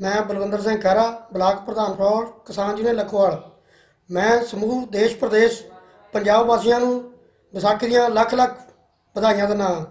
ਮੈਂ ਬਲਵੰਦਰ ਸਿੰਘ ਖਹਿਰਾ, ਬਲਾਕ ਪ੍ਰਧਾਨ ਫਰੋਡ ਕਿਸਾਨ ਯੂਨੀਅਨ ਲਖੋਵਾਲ। ਮੈਂ ਸਮੂਹ ਦੇਸ਼ ਪ੍ਰਦੇਸ਼ ਪੰਜਾਬ ਵਾਸੀਆਂ ਨੂੰ ਵਿਸਾਖੀ ਦੀਆਂ ਲੱਖ ਲੱਖ ਵਧਾਈਆਂ ਦਿੰਦਾ ਹਾਂ।